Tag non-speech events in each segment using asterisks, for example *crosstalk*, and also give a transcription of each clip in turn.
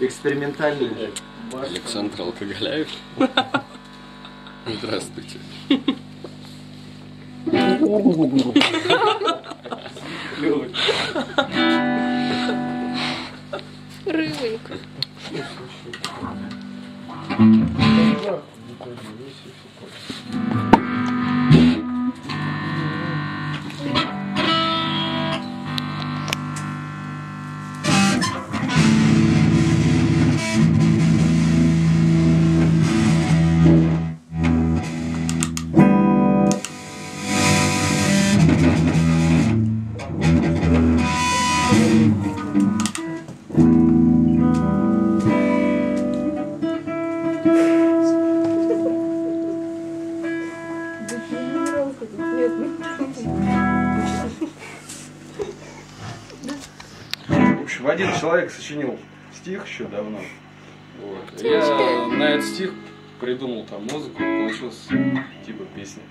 Экспериментальный. Александр Алкоголяев. *laughs* Здравствуйте. Рыбонька. В общем, один человек сочинил стих еще давно. Вот. Я на этот стих придумал там музыку, получился типа песня.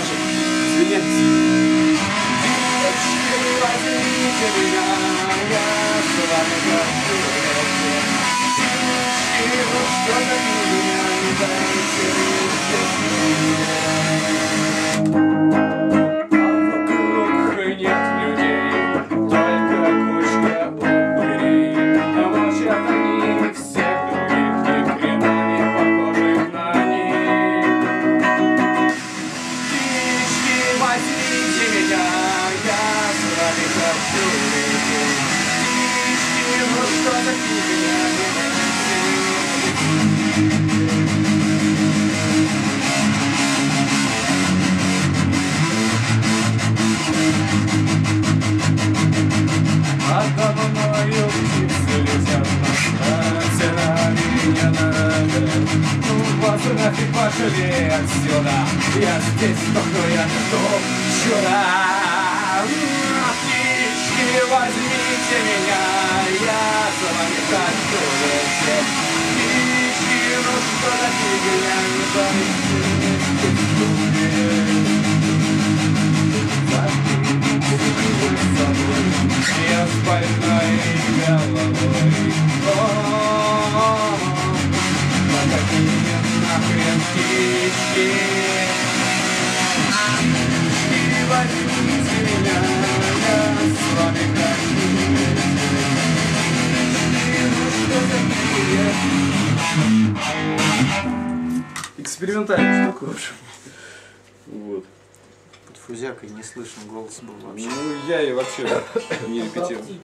Извините. Девочки, возьмите меня, я с вами лететь. Девочки, вы что-то меня меня, я с вами хочу лететь. Птички, ну что за фигня, не давною птицы летят Натирали меня надо Ну вас нафиг пошли отсюда Я здесь только я тут чудо Птички, возьмите меня Я за вами хочу лететь Птички, ну что за фигня Не я Экспериментальная штука, в общем. Вот. Под фузякой не слышно, голос был вообще. Ну, я и вообще не репетирую.